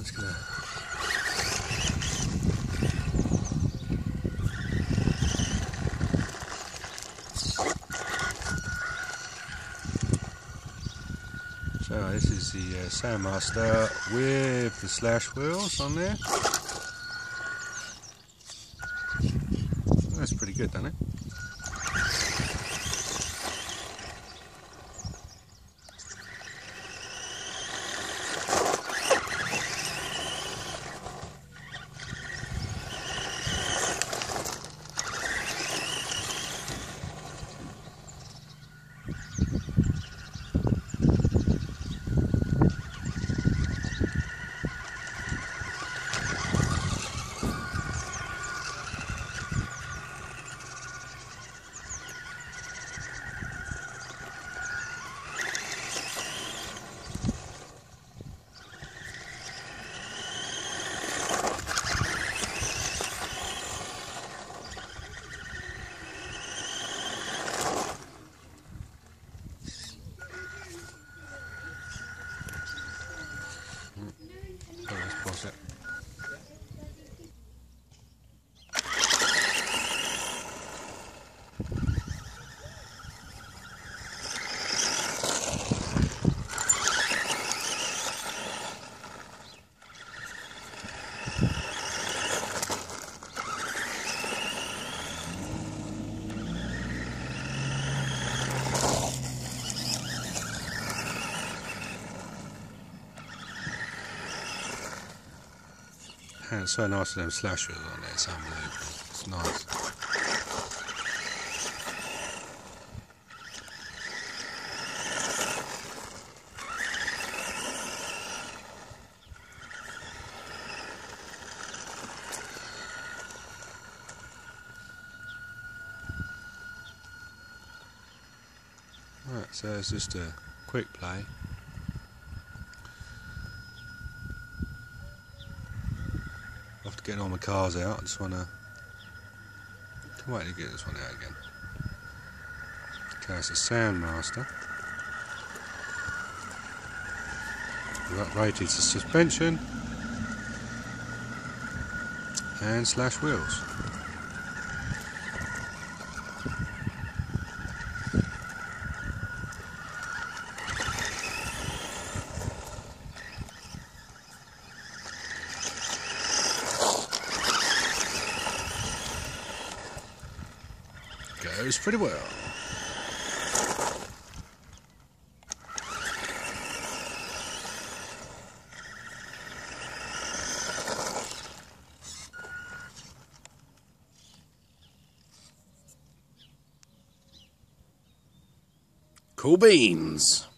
So this is the uh, Sandmaster with the slash wheels on there. That's pretty good, doesn't it? And it's so nice to them slash wheels on there, it's unbelievable. It's nice. Right, so it's just a quick play. Getting all my cars out, I just want to. Can't wait to get this one out again. Okay, it's a Sandmaster. We've uprated the suspension and slash wheels. Goes pretty well. Cool beans.